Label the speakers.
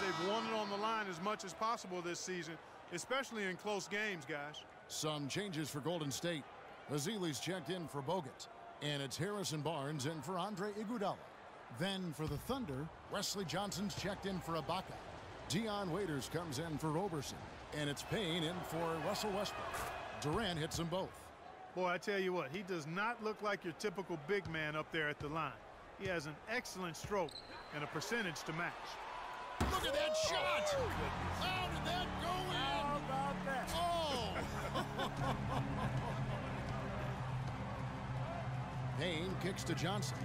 Speaker 1: they've won it on the line as much as possible this season, especially in close games, guys.
Speaker 2: Some changes for Golden State. Ezeli's checked in for Bogut, and it's Harrison Barnes in for Andre Iguodala. Then for the Thunder, Wesley Johnson's checked in for Ibaka. Dion Waiters comes in for Roberson, and it's Payne in for Russell Westbrook. Durant hits them both.
Speaker 1: Boy, I tell you what, he does not look like your typical big man up there at the line. He has an excellent stroke and a percentage to match.
Speaker 2: Look at that shot! How did that go in?
Speaker 1: How about that?
Speaker 2: Oh! Payne kicks to Johnson.